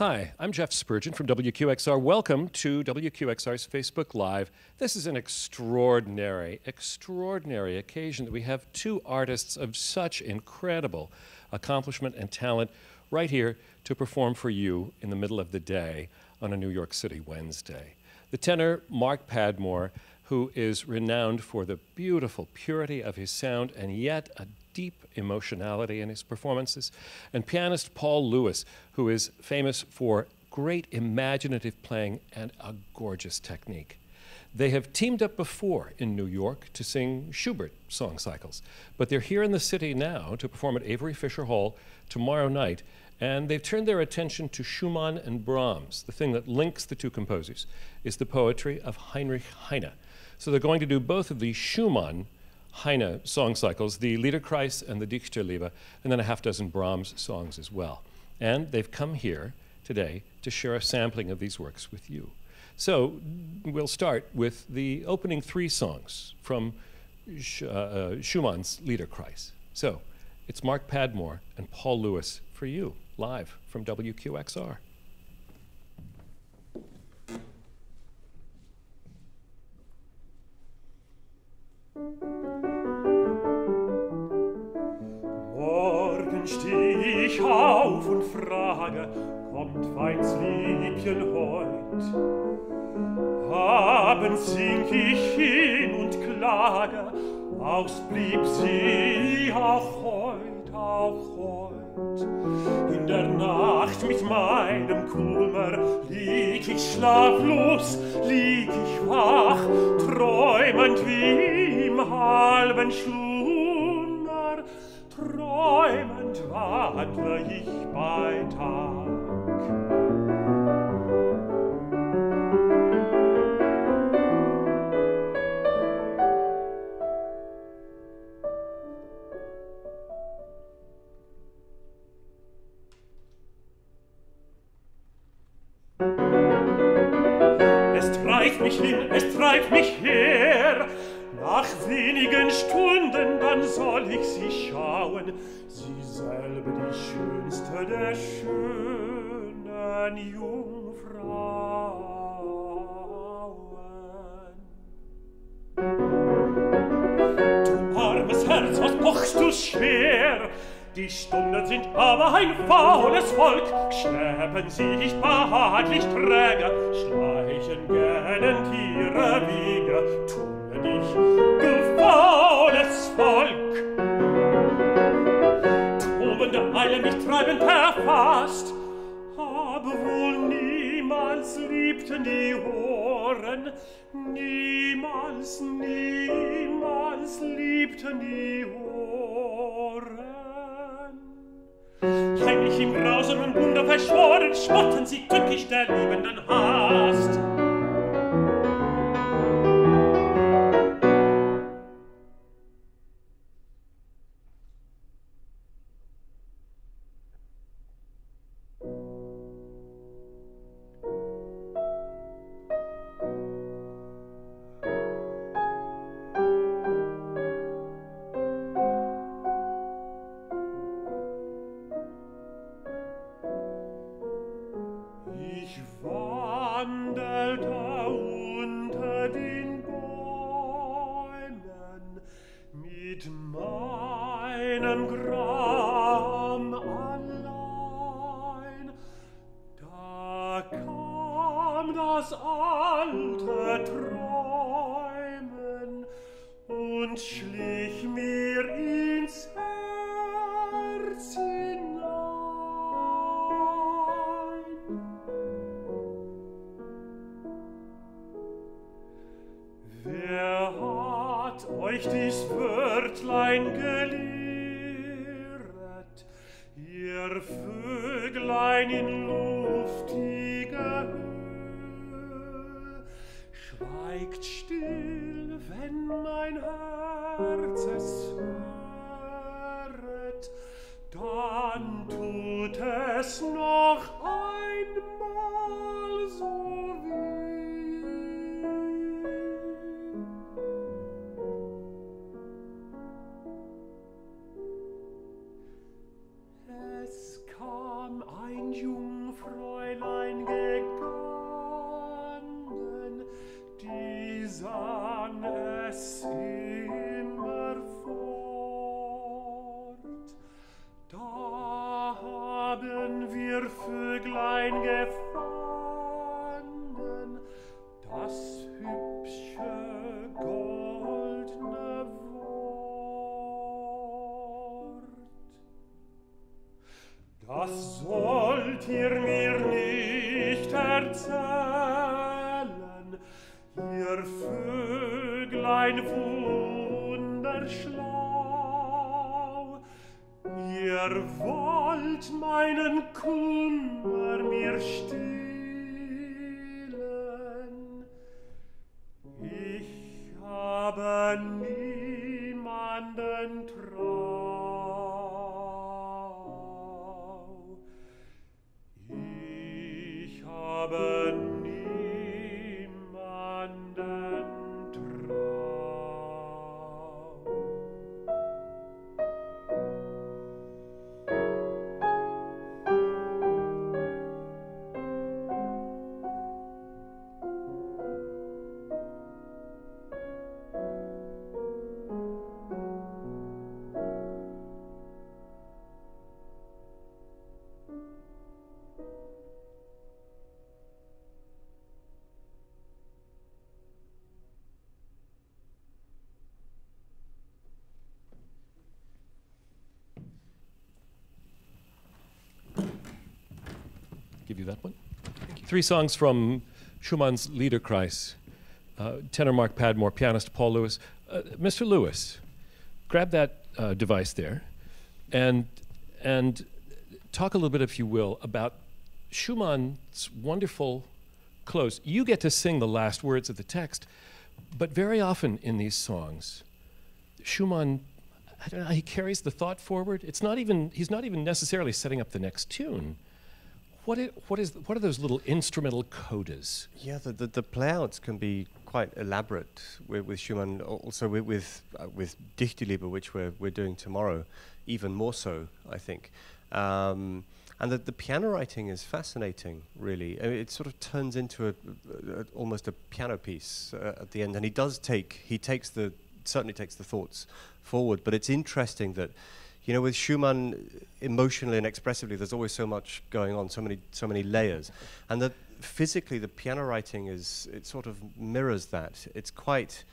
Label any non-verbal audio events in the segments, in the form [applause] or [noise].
Hi, I'm Jeff Spurgeon from WQXR. Welcome to WQXR's Facebook Live. This is an extraordinary, extraordinary occasion that we have two artists of such incredible accomplishment and talent right here to perform for you in the middle of the day on a New York City Wednesday. The tenor, Mark Padmore, who is renowned for the beautiful purity of his sound and yet a deep emotionality in his performances, and pianist Paul Lewis, who is famous for great imaginative playing and a gorgeous technique. They have teamed up before in New York to sing Schubert song cycles, but they're here in the city now to perform at Avery Fisher Hall tomorrow night, and they've turned their attention to Schumann and Brahms. The thing that links the two composers is the poetry of Heinrich Heine. So they're going to do both of the Schumann Heine song cycles, the Liederkreis and the Dichterliebe, and then a half dozen Brahms songs as well. And they've come here today to share a sampling of these works with you. So we'll start with the opening three songs from Sch uh, uh, Schumann's Liederkreis. So it's Mark Padmore and Paul Lewis for you, live from WQXR. Morgen ich auf und frage, kommt feins Liebchen heut? Abends sink ich hin und klage, aus blieb sie auch heut, auch heut. In der Nacht mit meinem Kummer lieg ich schlaflos, lieg ich wach, träumend wie im halben Schlummer, träumend und wandle ich bei Tag. Es treibt mich hin, es treibt mich her. Nach wenigen Stunden, dann soll ich sie schauen der schönen Jungfrau. armes Herz, was pochst du schwer? Die Stunden sind aber ein faules Volk, schleppen sich behaglich träge, schleichen gähnend ihre Wege, tue dich, du faules Volk! Eile er mich treibend erfasst, hab wohl niemals liebten die Ohren, niemals, niemals liebten die Ohren. Heimlich im grausamen Wunder verschworen, spotten sie tückisch der liebenden Hast. dem Gram allein. Da kam das alte Träumen und schlich mir ins Herz hinein. Wer hat euch dies Wörtlein gegeben? Vöglein in luftiger Höhe. Schweigt still, wenn mein Herz es höret, dann tut es noch Traum. That one. Three songs from Schumann's Liederkreis. Uh, tenor Mark Padmore, pianist Paul Lewis. Uh, Mr. Lewis, grab that uh, device there, and and talk a little bit, if you will, about Schumann's wonderful close. You get to sing the last words of the text, but very often in these songs, Schumann, know, he carries the thought forward. It's not even he's not even necessarily setting up the next tune. What is, what is what are those little instrumental codas? Yeah, the, the, the playouts can be quite elaborate with, with Schumann, also with with, uh, with Dichterliebe, which we're, we're doing tomorrow, even more so, I think. Um, and the, the piano writing is fascinating, really. I mean, it sort of turns into a, a, a- almost a piano piece uh, at the end, and he does take he takes the certainly takes the thoughts forward. But it's interesting that you know, with Schumann, emotionally and expressively, there's always so much going on, so many, so many layers, and that physically, the piano writing is it sort of mirrors that. It's quite,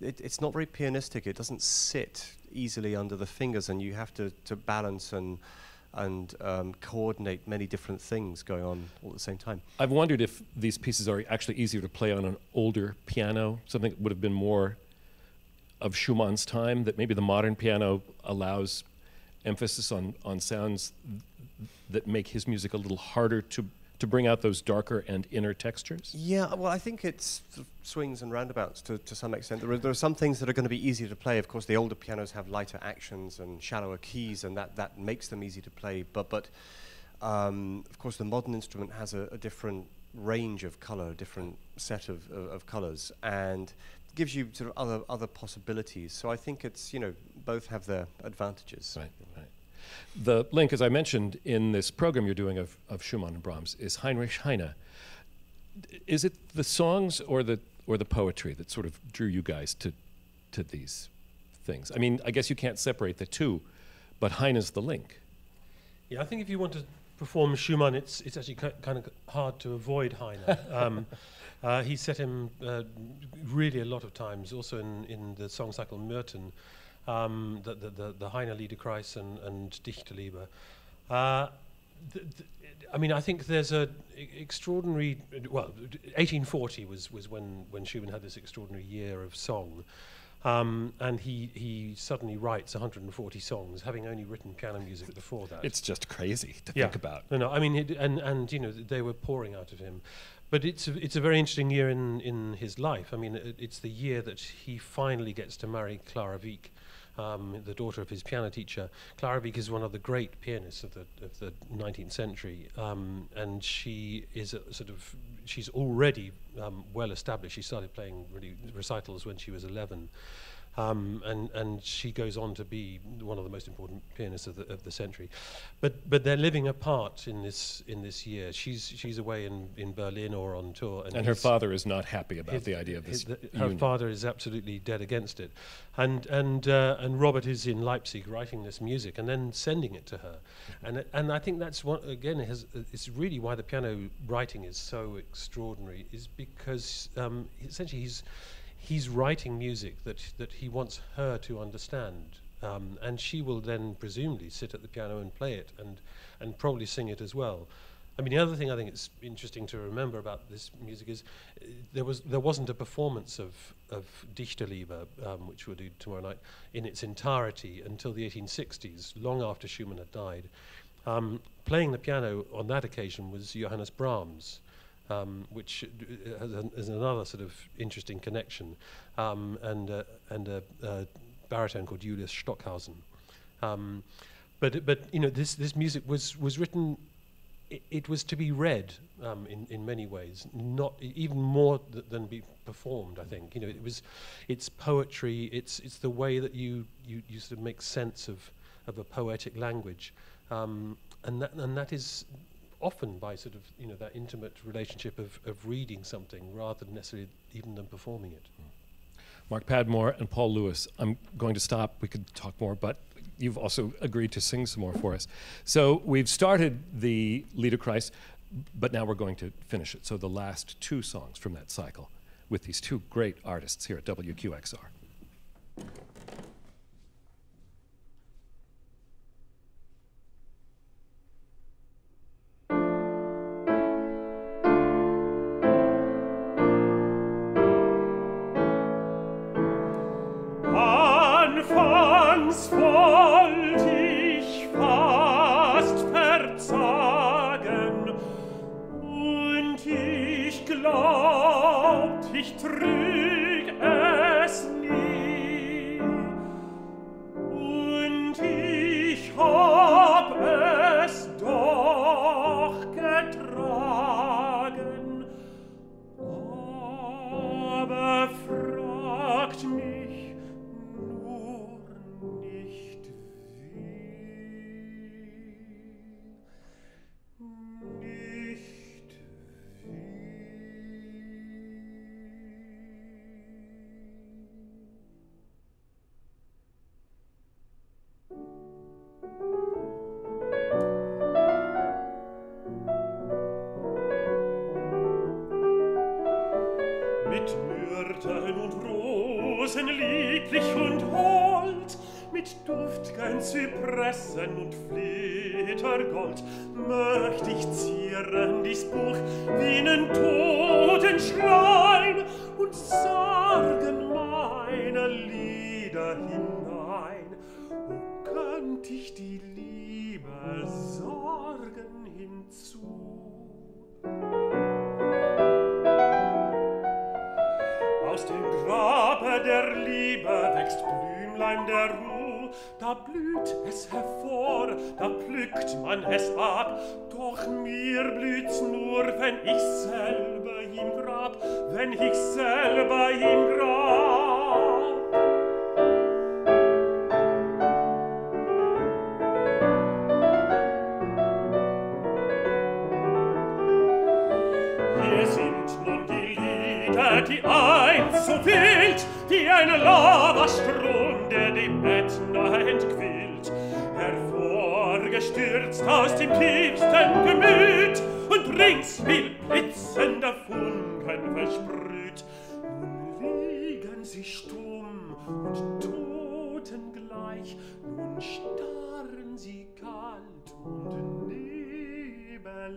it, it's not very pianistic. It doesn't sit easily under the fingers, and you have to, to balance and and um, coordinate many different things going on all at the same time. I've wondered if these pieces are actually easier to play on an older piano, something that would have been more of Schumann's time, that maybe the modern piano allows emphasis on, on sounds that make his music a little harder to, to bring out those darker and inner textures? Yeah, well, I think it's sort of swings and roundabouts to, to some extent. There are, there are some things that are going to be easier to play. Of course, the older pianos have lighter actions and shallower keys, and that, that makes them easy to play. But, but um, of course, the modern instrument has a, a different range of color, a different set of, of, of colors, and gives you sort of other, other possibilities. So I think it's, you know, both have their advantages. Right, right. The link, as I mentioned in this program you're doing of, of Schumann and Brahms, is Heinrich Heine. Is it the songs or the or the poetry that sort of drew you guys to to these things? I mean, I guess you can't separate the two, but Heine's the link. Yeah, I think if you want to perform Schumann, it's it's actually kind of hard to avoid Heine. [laughs] um, uh, he set him uh, really a lot of times, also in, in the song cycle Myrten, um, the, the, the, the Heine Liederkreis and, and Dichterliebe. Uh, th- th- I mean, I think there's a e- extraordinary. Well, 1840 was, was when, when Schumann had this extraordinary year of song. Um, and he, he suddenly writes 140 songs, having only written piano music before that. It's just crazy to Yeah. think about. No, no. I mean, it, and and you know they were pouring out of him, but it's a, it's a very interesting year in in his life. I mean, it, it's the year that he finally gets to marry Clara Wieck, um, the daughter of his piano teacher. Clara Wieck is one of the great pianists of the of the 19th century, um, and she is a sort of she's already um, well established. She started playing really recitals when she was 11. Um, and, and she goes on to be one of the most important pianists of the, of the century. But, but they're living apart in this, in this year. She's, she's away in, in Berlin or on tour. And her father is not happy about his- the idea of this. his- the- her father is absolutely dead against it, and and uh, and Robert is in Leipzig writing this music and then sending it to her, and and I think that's what again it has it's really why the piano writing is so extraordinary is because um, essentially he's he's writing music that that he wants her to understand. Um, and she will then presumably sit at the piano and play it and, and probably sing it as well. I mean, the other thing I think it's interesting to remember about this music is uh, there was there wasn't a performance of of Dichterliebe, um, which we'll do tomorrow night, in its entirety until the 1860s, long after Schumann had died. Um, playing the piano on that occasion was Johannes Brahms, um, which uh, is another sort of interesting connection, um, and uh, and a, a baritone called Julius Stockhausen. Um, but but you know this this music was was written it, was to be read um, in, in many ways, not even more th- than be performed. I think you know it was, it's poetry. It's it's the way that you you, you sort of make sense of of a poetic language, um, and that and that is often by sort of you know that intimate relationship of, of reading something rather than necessarily even than performing it. Hmm. Mark Padmore and Paul Lewis. I'm going to stop. We could talk more, but you've also agreed to sing some more for us. So we've started the Liederkreis, but now we're going to finish it. So the last two songs from that cycle with these two great artists here at WQXR. anfangs wollt ich fast verzagen. Und ich glaubt ich trüg Perlen und Rosen lieblich und hold, mit duftgen Zypressen und Flittergold möcht ich zieren dies Buch wie nen Totenschrein und sagen meine Lieder hinein. O könnt ich die Liebe Sorgen hinzu? Der Liebe wächst Blümlein der Ruh, da blüht es hervor, da pflückt man es ab, doch mir blüht's nur, wenn ich selber im Grab, wenn ich selber im Grab. die einst so wild, die eine Lavastrunde die Bettner entquillt, hervorgestürzt aus dem tiefsten Gemüt und rings viel blitzender Funken versprüht. Nun liegen sie stumm und totengleich, nun starren sie kalt und nebelbleich.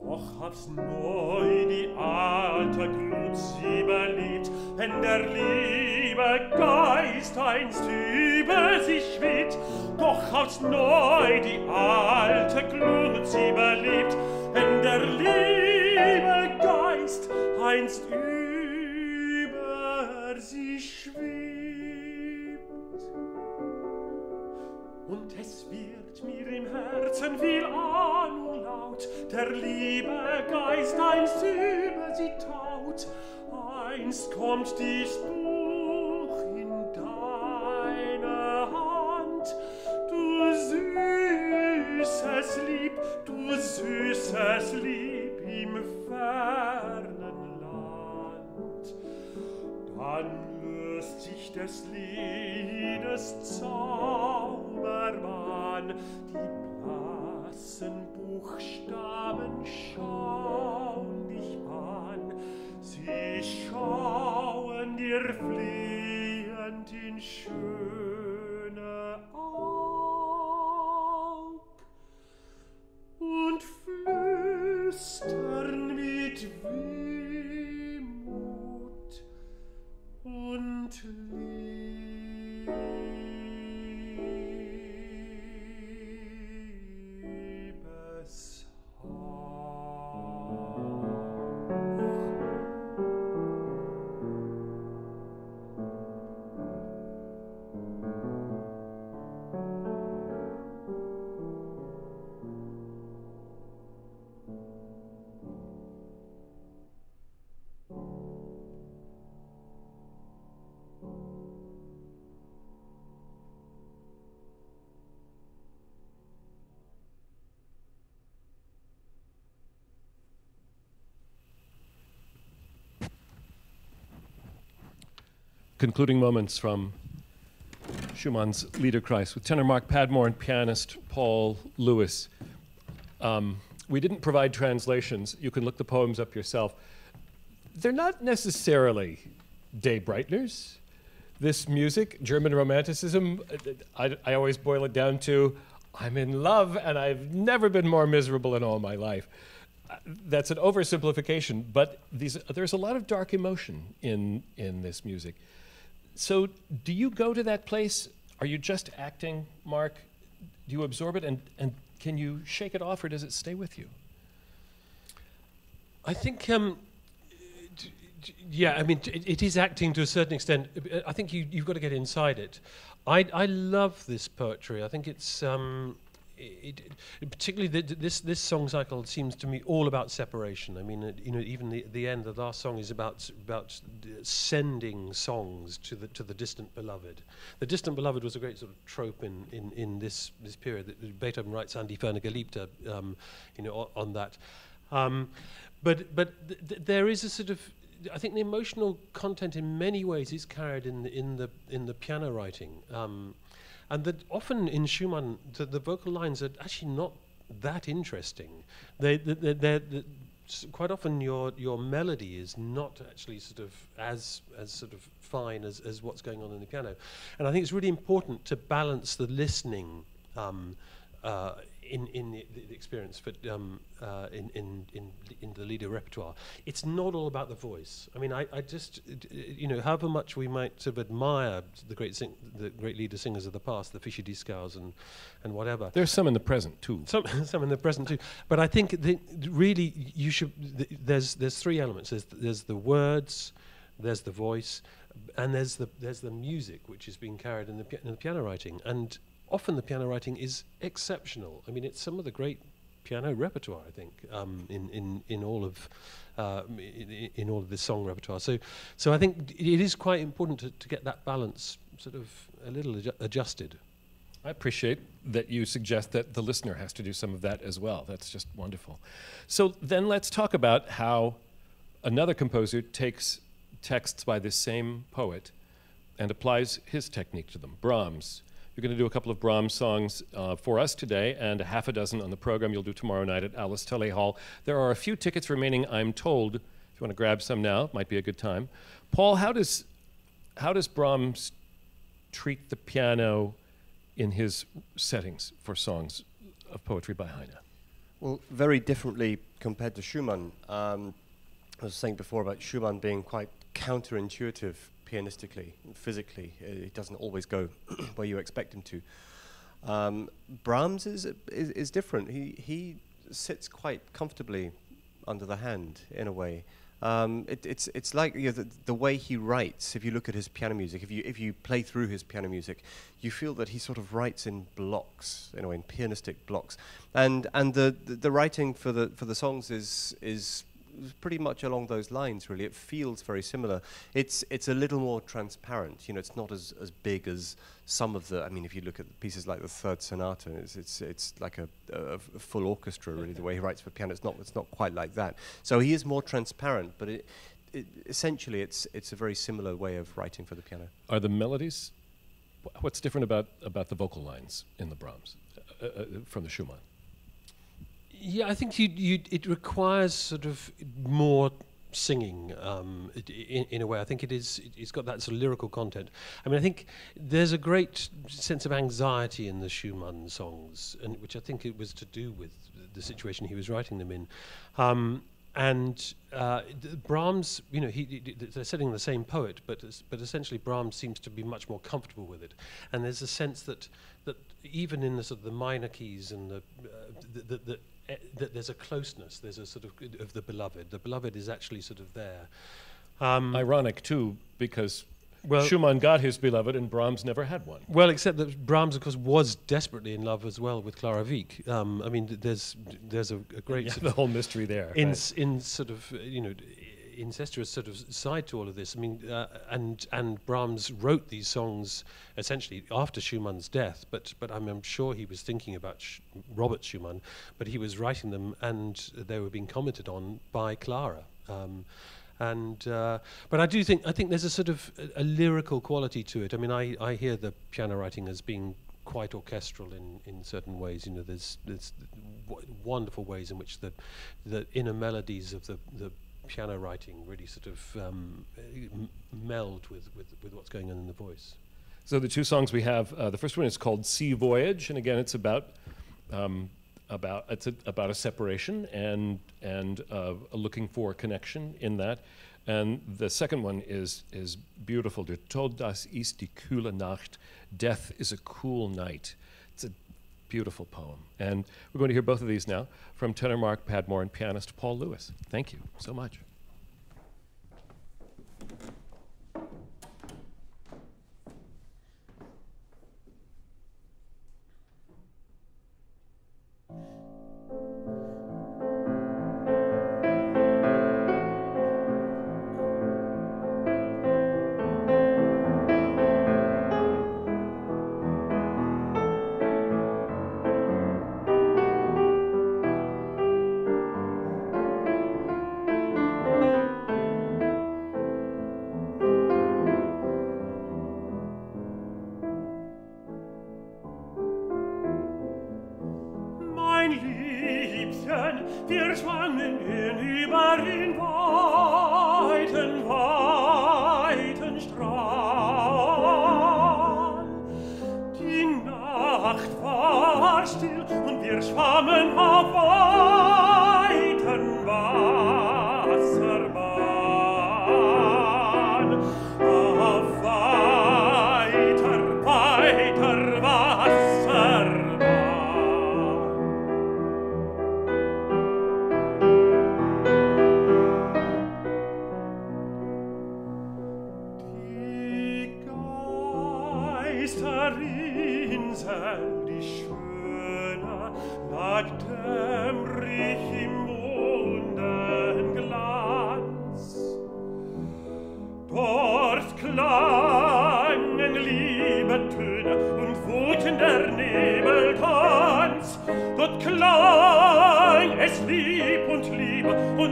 Doch hab's neu die alte Glut sie überlebt, wenn der liebe Geist einst über sie schwebt. Doch hab's neu die alte Glut sie überlebt, wenn der liebe Geist einst über sie schwebt. Und es wird mir im Herzen viel an und laut, der liebe Geist einst über sie taut. Einst kommt dies Buch in deine Hand, du süßes Lieb, du süßes Lieb im fernen Land. Dann löst sich des Liedes Zorn, Buchstaben Concluding moments from Schumann's Liederkreis with tenor Mark Padmore and pianist Paul Lewis. Um, we didn't provide translations. You can look the poems up yourself. They're not necessarily day brighteners. This music, German Romanticism, I, I always boil it down to I'm in love and I've never been more miserable in all my life. Uh, That's an oversimplification, but these, there's a lot of dark emotion in, in this music. So, do you go to that place? Are you just acting, Mark? Do you absorb it and, and can you shake it off or does it stay with you? I think, um, yeah, I mean, it, it is acting to a certain extent. I think you, you've got to get inside it. I, I love this poetry. I think it's, um, it, it, particularly the, this this song cycle seems to me all about separation. I mean, it, you know, even the, the end, the last song is about about sending songs to the to the distant beloved. The distant beloved was a great sort of trope in, in, in this this period. That Beethoven writes "An die ferne Geliebte," um, you know, on, on that. Um, but but th- th- there is a sort of I think the emotional content in many ways is carried in the in the in the piano writing, um, and that often in Schumann the, the vocal lines are actually not that interesting. They they they're, they're, quite often your your melody is not actually sort of as as sort of fine as, as what's going on in the piano, and I think it's really important to balance the listening. Um, uh, in in the, the experience, but um, uh, in, in in in the lieder repertoire, it's not all about the voice. I mean, I, I just you know, however much we might sort of admire the great sing- the great lieder singers of the past, the Fischer Dieskau's and and whatever. There's some in the present, too. Some, [laughs] some in the present too, but I think that really you should. Th- there's there's three elements. There's there's the words, there's the voice, and there's the there's the music which is being carried in the, in the piano writing. And often the piano writing is exceptional. I mean, it's some of the great piano repertoire. I think um, in in in all of. Uh, in, in all of this song repertoire, so so I think it is quite important to, to get that balance sort of a little adju- adjusted. I appreciate that you suggest that the listener has to do some of that as well. That's just wonderful. So then let's talk about how another composer takes texts by this same poet and applies his technique to them. Brahms. You're going to do a couple of Brahms songs uh, for us today and a half a dozen on the program you'll do tomorrow night at Alice Tully Hall. There are a few tickets remaining, I'm told. If you want to grab some now, might be a good time. Paul, how does how does Brahms treat the piano in his settings for songs of poetry by Heine? Well, very differently compared to Schumann. Um, I was saying before about Schumann being quite counterintuitive pianistically, physically. Uh, He doesn't always go [clears throat] where you expect him to. Um, Brahms is, is is different. He he sits quite comfortably under the hand in a way. Um, it, it's it's like you know, the, the way he writes. If you look at his piano music, if you if you play through his piano music, you feel that he sort of writes in blocks, you know, in pianistic blocks, and and the, the, the writing for the for the songs is is pretty much along those lines. Really, it feels very similar. It's it's a little more transparent. You know, it's not as as big as some of the. I mean, if you look at pieces like the Third Sonata, it's it's, it's like a, a, a full orchestra. Really, the way he writes for piano, it's not it's not quite like that. So he is more transparent, but it, it essentially it's it's a very similar way of writing for the piano. Are the melodies? What's different about about the vocal lines in the Brahms uh, uh, from the Schumann? Yeah, I think you, you, it requires sort of more singing um, in, in a way. I think it is, it's got that sort of lyrical content. I mean, I think there's a great sense of anxiety in the Schumann songs, and which I think it was to do with the situation he was writing them in. Um, and uh, Brahms, you know, he, he- they're setting the same poet, but but essentially Brahms seems to be much more comfortable with it. And there's a sense that that even in the sort of the minor keys and the uh, th- th- that eh, that there's a closeness, there's a sort of of the beloved. The beloved is actually sort of there. Um, Ironic too, because Well- Schumann got his beloved and Brahms never had one. Well, except that Brahms, of course, was desperately in love as well with Clara Wieck. Um, I mean, there's there's a, a great Yeah, the whole mystery there. in right. s in sort of you know incestuous sort of side to all of this. I mean, uh, and and Brahms wrote these songs essentially after Schumann's death, but but I'm, I'm sure he was thinking about Robert Schumann, but he was writing them and they were being commented on by Clara. Um, and uh, but I do think I think there's a sort of a, a lyrical quality to it. I mean, I, I hear the piano writing as being quite orchestral in, in certain ways. You know, there's there's wonderful ways in which the the inner melodies of the, the piano writing really sort of um, meld with, with, with what's going on in the voice. So the two songs we have, uh, the first one is called Sea Voyage, and again, it's about um, about it's a, about a separation and and uh, looking for connection in that. And the second one is is beautiful. Der Tod das ist die kühle Nacht. Death is a cool night. It's a beautiful poem. And we're going to hear both of these now from tenor Mark Padmore and pianist Paul Lewis. Thank you so much. Liebchen, wir schwangen hinüber den weiten, weiten Strand. Die Nacht war still und wir schwammen auf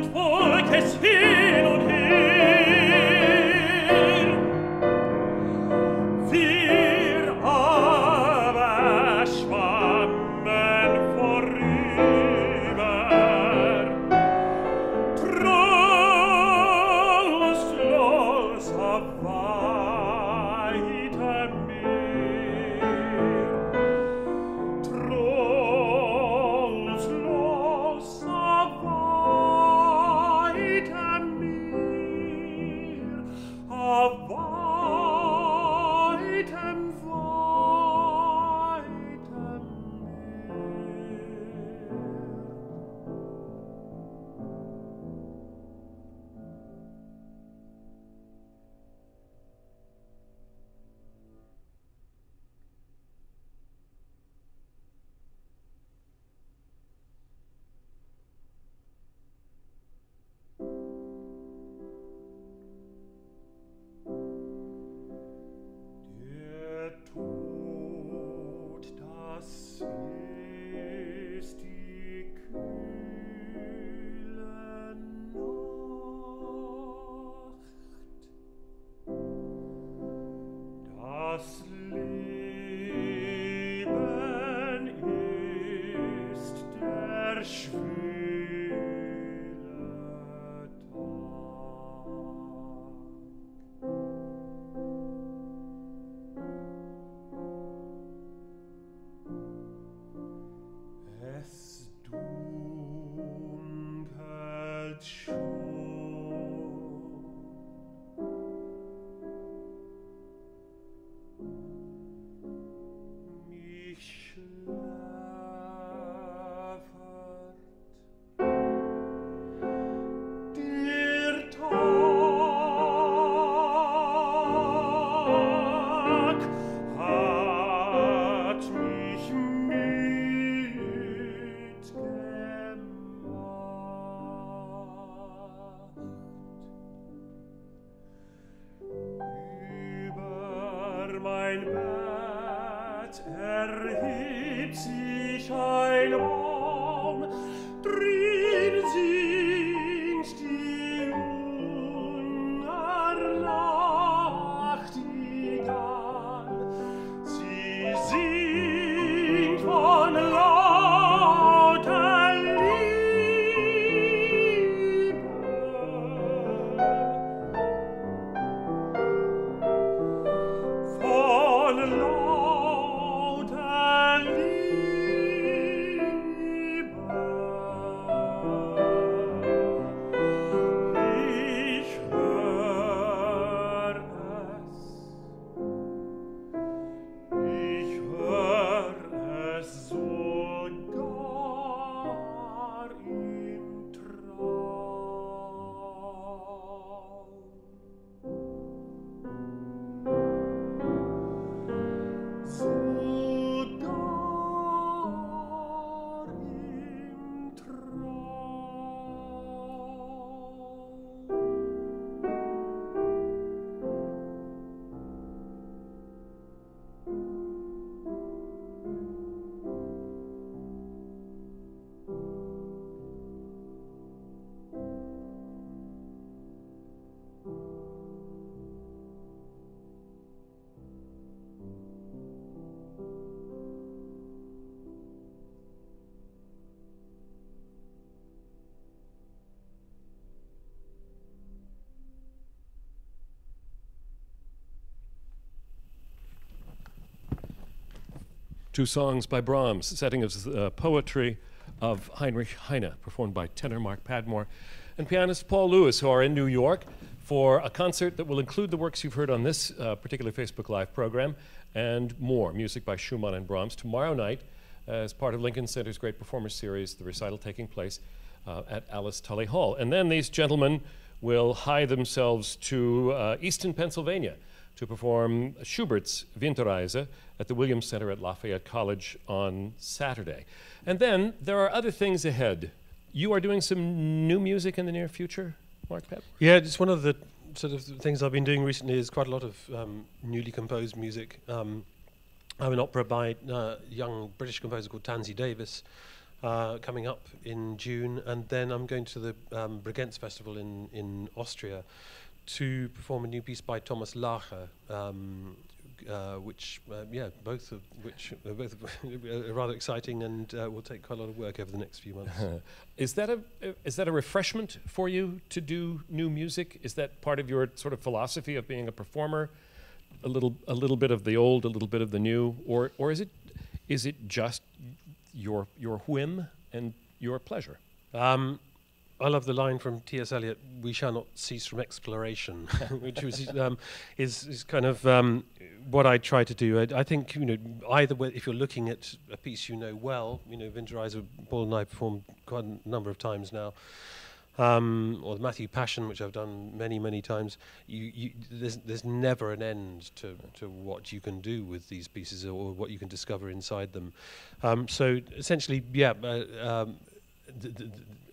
artful. Two songs by Brahms, setting of uh, poetry of Heinrich Heine, performed by tenor Mark Padmore and pianist Paul Lewis, who are in New York for a concert that will include the works you've heard on this uh, particular Facebook Live program and more music by Schumann and Brahms tomorrow night as part of Lincoln Center's Great Performers Series, the recital taking place uh, at Alice Tully Hall. And then these gentlemen will hie themselves to uh, Easton, Pennsylvania to perform Schubert's Winterreise at the Williams Center at Lafayette College on Saturday. And then there are other things ahead. You are doing some new music in the near future, Mark Pep? Yeah, just one of the sort of things I've been doing recently is quite a lot of um, newly composed music. Um, I have an opera by a uh, young British composer called Tansy Davies uh, coming up in June, and then I'm going to the um, Bregenz Festival in, in Austria to perform a new piece by Thomas Larcher, um, uh, which, uh, yeah, both of which are both [laughs] are rather exciting and uh, will take quite a lot of work over the next few months. [laughs] is that a is that a refreshment for you to do new music? Is that part of your sort of philosophy of being a performer? A little a little bit of the old, a little bit of the new, or or is it is it just your your whim and your pleasure? Um, I love the line from T.S. Eliot, "We shall not cease from exploration," [laughs] which was, um, is, is kind of um, what I try to do. I, I, think you know either if you're looking at a piece you know well, you know Winterreise, Paul and I performed quite a number of times now, um, or the Matthew Passion, which I've done many many times. You, you, there's there's never an end to to what you can do with these pieces or what you can discover inside them. Um, so essentially, yeah. Uh, um,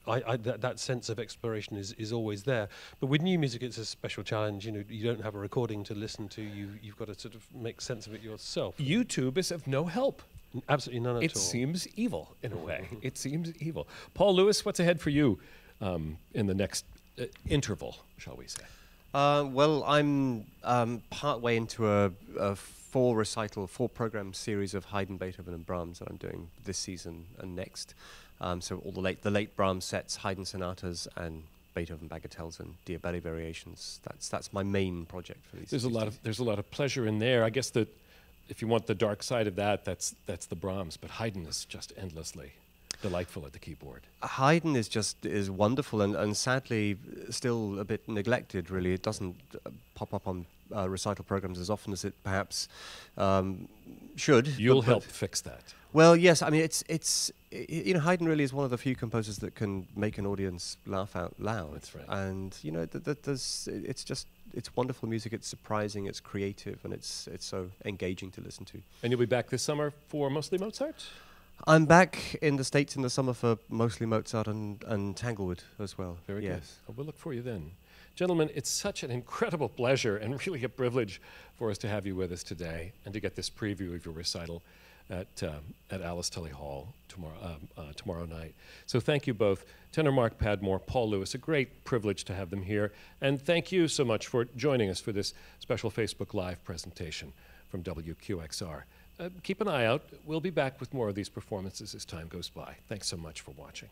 I, I, that, that sense of exploration is, is always there. But with new music, it's a special challenge. You know, you don't have a recording to listen to. You, you've got to sort of make sense of it yourself. YouTube is of no help. Absolutely none at it all. It seems evil in a [laughs] way. it seems evil. Paul Lewis, what's ahead for you um, in the next uh, interval, shall we say? Uh, well, I'm um, partway into a, a four recital, four program series of Haydn, Beethoven, and Brahms that I'm doing this season and next. Um, so all the late the late Brahms sets, Haydn sonatas, and Beethoven bagatelles and Diabelli variations. That's that's my main project for these. There's a lot days. of there's a lot of pleasure in there. I guess that if you want the dark side of that, that's that's the Brahms, but Haydn is just endlessly delightful at the keyboard. Haydn is just is wonderful and, and sadly still a bit neglected. Really, it doesn't uh, pop up on uh, recital programs as often as it perhaps um, should. You'll but- help fix that. Well, yes. I mean, it's it's you know Haydn really is one of the few composers that can make an audience laugh out loud. That's right. And you know, th- it's just it's wonderful music. It's surprising. It's creative, and it's it's so engaging to listen to. And you'll be back this summer for mostly Mozart. I'm back in the states in the summer for mostly Mozart and, and Tanglewood as well. Very yes. good. Well, we'll look for you then. Gentlemen, it's such an incredible pleasure and [laughs] really a privilege for us to have you with us today and to get this preview of your recital at, um, at Alice Tully Hall tomorrow, um, uh, tomorrow night. So thank you both. Tenor Mark Padmore, Paul Lewis, a great privilege to have them here. And thank you so much for joining us for this special Facebook Live presentation from WQXR. Uh, keep an eye out. We'll be back with more of these performances as time goes by. Thanks so much for watching.